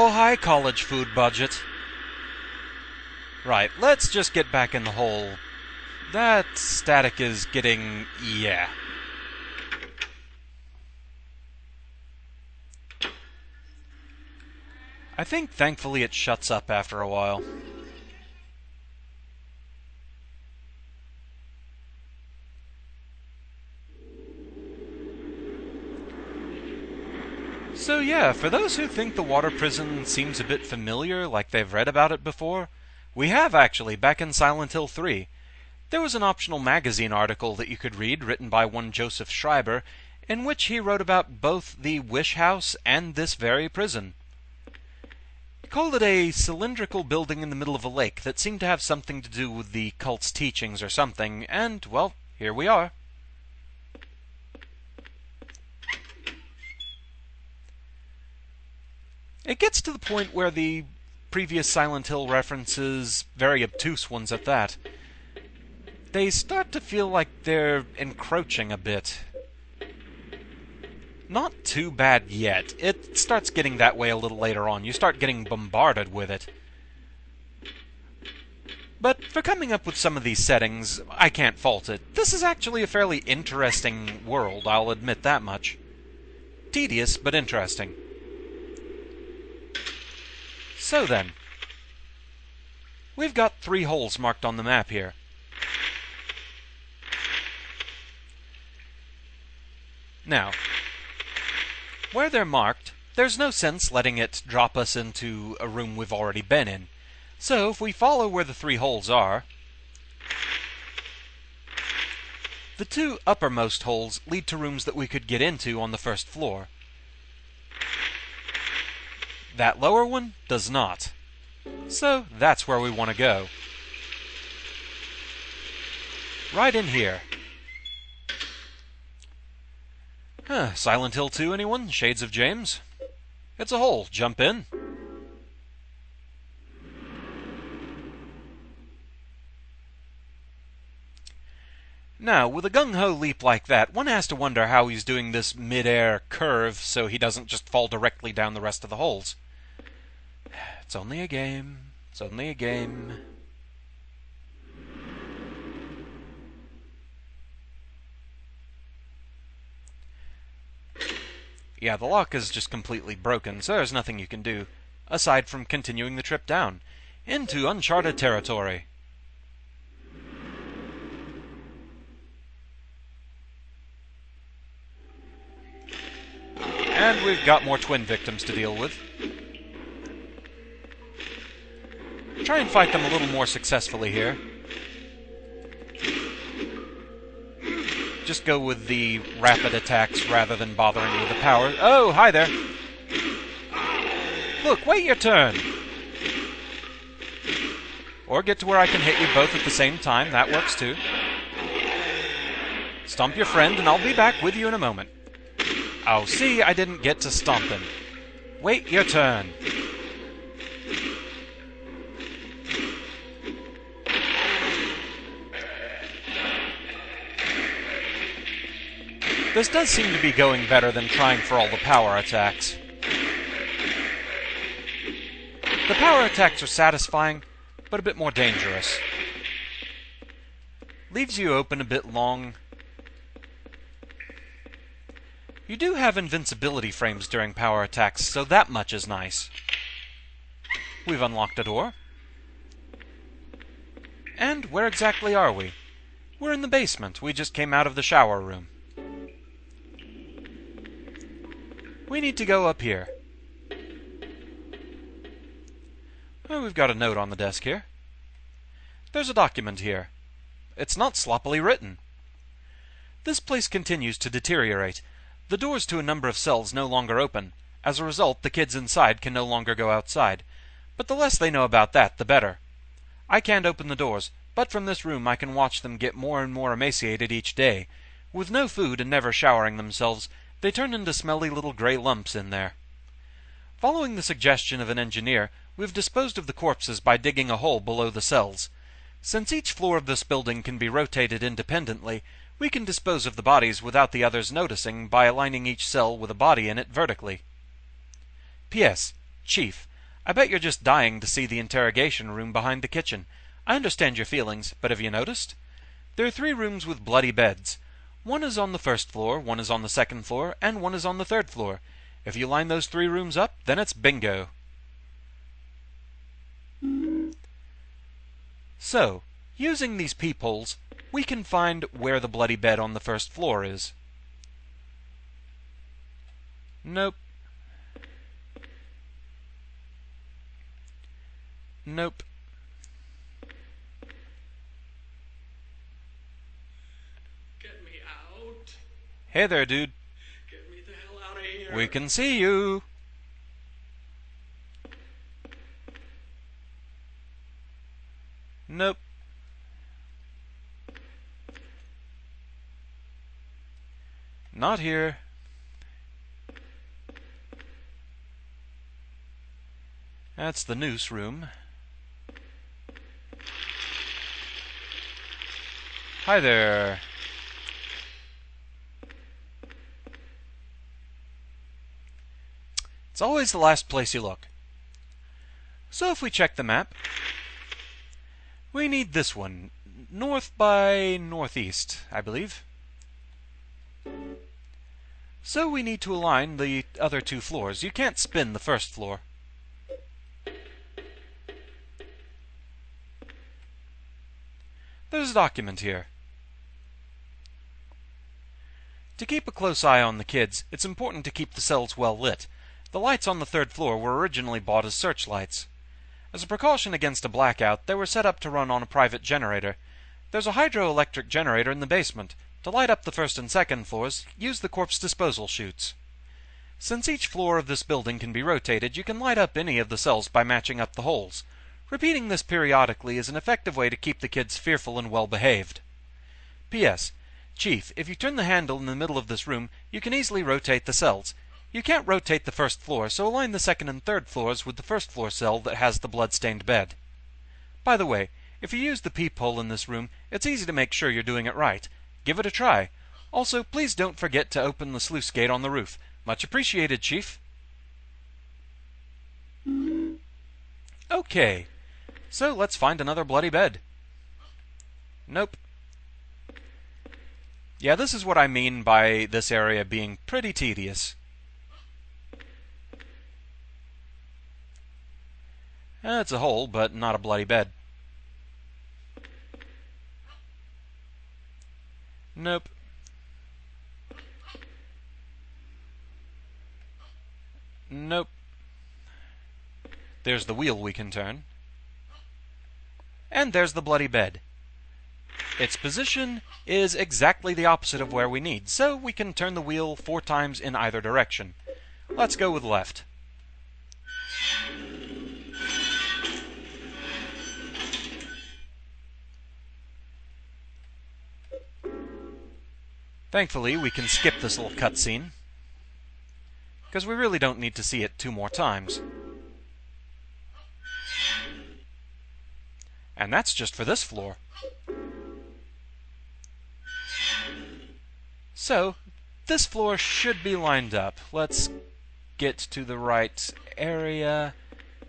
Oh, hi, college food budget. Right, let's just get back in the hole. That static is getting. yeah. I think thankfully it shuts up after a while. So, yeah, for those who think the water prison seems a bit familiar, like they've read about it before, we have actually, back in Silent Hill 3. There was an optional magazine article that you could read, written by one Joseph Schreiber, in which he wrote about both the Wish House and this very prison. He called it a cylindrical building in the middle of a lake that seemed to have something to do with the cult's teachings or something, and, well, here we are. It gets to the point where the previous Silent Hill references, very obtuse ones at that, they start to feel like they're encroaching a bit. Not too bad yet. It starts getting that way a little later on. You start getting bombarded with it. But for coming up with some of these settings, I can't fault it. This is actually a fairly interesting world, I'll admit that much. Tedious, but interesting. So then, we've got three holes marked on the map here. Now, where they're marked, there's no sense letting it drop us into a room we've already been in. So if we follow where the three holes are, the two uppermost holes lead to rooms that we could get into on the first floor. That lower one does not. So that's where we want to go. Right in here. Huh, Silent Hill 2, anyone? Shades of James? It's a hole. Jump in. Now, with a gung ho leap like that, one has to wonder how he's doing this mid air curve so he doesn't just fall directly down the rest of the holes. It's only a game. It's only a game. Yeah, the lock is just completely broken, so there's nothing you can do, aside from continuing the trip down, into uncharted territory. And we've got more twin victims to deal with. Try and fight them a little more successfully here. Just go with the rapid attacks rather than bothering with the power. Oh, hi there. Look, wait your turn. Or get to where I can hit you both at the same time. That works too. Stomp your friend, and I'll be back with you in a moment. Oh, see, I didn't get to stomp him. Wait your turn. This does seem to be going better than trying for all the power attacks. The power attacks are satisfying, but a bit more dangerous. Leaves you open a bit long. You do have invincibility frames during power attacks, so that much is nice. We've unlocked a door. And where exactly are we? We're in the basement. We just came out of the shower room. We need to go up here. Oh, we've got a note on the desk here. There's a document here. It's not sloppily written. This place continues to deteriorate. The doors to a number of cells no longer open. As a result, the kids inside can no longer go outside. But the less they know about that, the better. I can't open the doors, but from this room I can watch them get more and more emaciated each day. With no food and never showering themselves, they turn into smelly little gray lumps in there. Following the suggestion of an engineer, we've disposed of the corpses by digging a hole below the cells. Since each floor of this building can be rotated independently, we can dispose of the bodies without the others noticing by aligning each cell with a body in it vertically. P.S. Chief, I bet you're just dying to see the interrogation room behind the kitchen. I understand your feelings, but have you noticed? There are three rooms with bloody beds. One is on the first floor, one is on the second floor, and one is on the third floor. If you line those three rooms up, then it's bingo. So, using these peepholes, we can find where the bloody bed on the first floor is. Nope. Nope. Get me out. Hey there, dude. Get me the hell out of here. We can see you. Nope. Not here. That's the noose room. Hi there. It's always the last place you look. So if we check the map, we need this one. North by northeast, I believe. So we need to align the other two floors. You can't spin the first floor. There's a document here. To keep a close eye on the kids, it's important to keep the cells well lit. The lights on the third floor were originally bought as searchlights. As a precaution against a blackout, they were set up to run on a private generator. There's a hydroelectric generator in the basement. To light up the first and second floors, use the corpse disposal chutes. Since each floor of this building can be rotated, you can light up any of the cells by matching up the holes. Repeating this periodically is an effective way to keep the kids fearful and well behaved. P.S. Chief, if you turn the handle in the middle of this room, you can easily rotate the cells. You can't rotate the first floor, so align the second and third floors with the first floor cell that has the blood-stained bed. By the way, if you use the peephole in this room, it's easy to make sure you're doing it right. Give it a try. Also, please don't forget to open the sluice gate on the roof. Much appreciated, Chief. Okay, so let's find another bloody bed. Nope. Yeah, this is what I mean by this area being pretty tedious. It's a hole, but not a bloody bed. Nope. Nope. There's the wheel we can turn. And there's the bloody bed. Its position is exactly the opposite of where we need, so we can turn the wheel four times in either direction. Let's go with left. Thankfully, we can skip this little cutscene, because we really don't need to see it two more times. And that's just for this floor. So, this floor should be lined up. Let's get to the right area.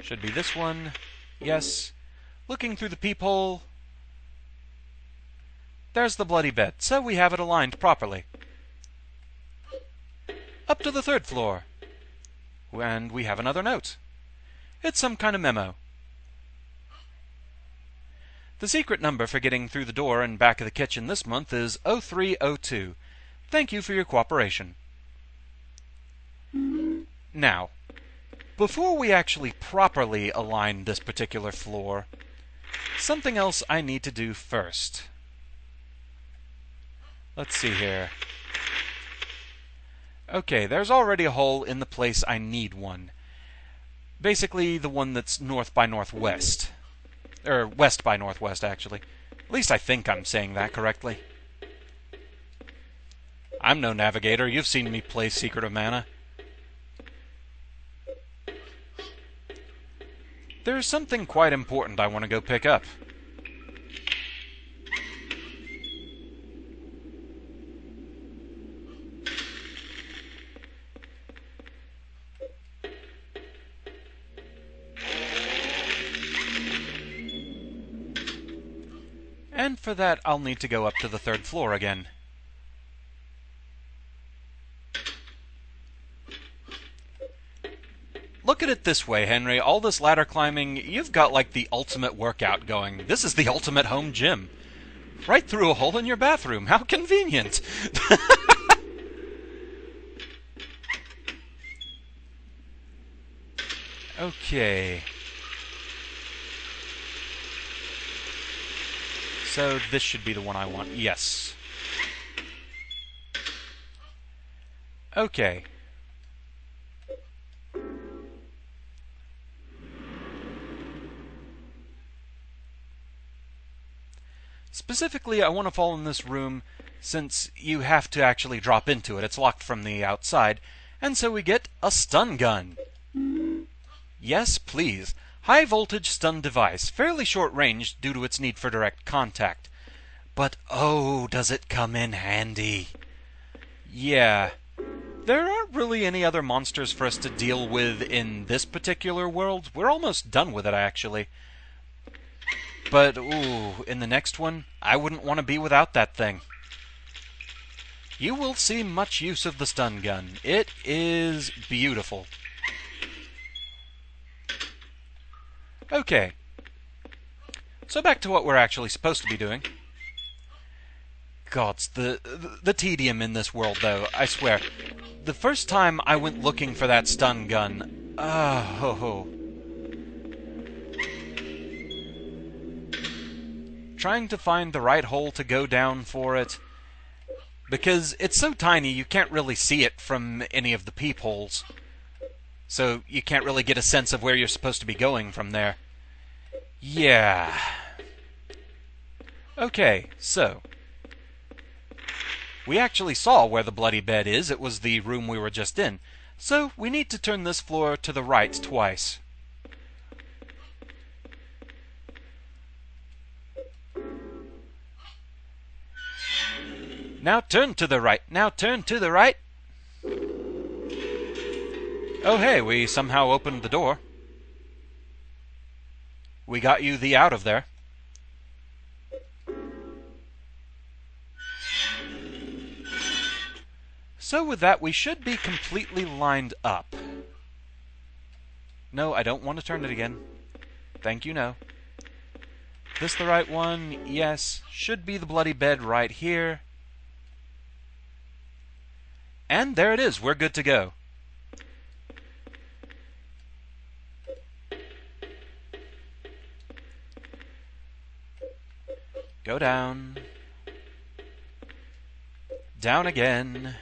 Should be this one. Yes. Looking through the peephole. There's the bloody bed, so we have it aligned properly. Up to the third floor. And we have another note. It's some kind of memo. The secret number for getting through the door and back of the kitchen this month is 0302. Thank you for your cooperation. Now, before we actually properly align this particular floor, something else I need to do first. Let's see here. Okay, there's already a hole in the place I need one. Basically, the one that's north by northwest. Or west by northwest, actually. At least I think I'm saying that correctly. I'm no navigator. You've seen me play Secret of Mana. There's something quite important I want to go pick up. And for that, I'll need to go up to the third floor again. Look at it this way, Henry. All this ladder climbing, you've got like the ultimate workout going. This is the ultimate home gym. Right through a hole in your bathroom. How convenient. okay. So this should be the one I want. Yes. Okay. Specifically, I want to fall in this room since you have to actually drop into it. It's locked from the outside. And so we get a stun gun. Yes, please. High voltage stun device, fairly short range due to its need for direct contact. But oh, does it come in handy. Yeah. There aren't really any other monsters for us to deal with in this particular world. We're almost done with it, actually. But, ooh, in the next one, I wouldn't want to be without that thing. You will see much use of the stun gun. It is beautiful. Okay. So back to what we're actually supposed to be doing. Gods, the, the, the tedium in this world, though, I swear. The first time I went looking for that stun gun, uh, ho ho. Trying to find the right hole to go down for it, because it's so tiny you can't really see it from any of the peepholes. So you can't really get a sense of where you're supposed to be going from there. Yeah. Okay, so. We actually saw where the bloody bed is. It was the room we were just in. So we need to turn this floor to the right twice. Now turn to the right. Now turn to the right. Oh, hey, we somehow opened the door. We got you the out of there. So with that, we should be completely lined up. No, I don't want to turn it again. Thank you, no. This the right one? Yes. Should be the bloody bed right here. And there it is. We're good to go. Go down. Down again.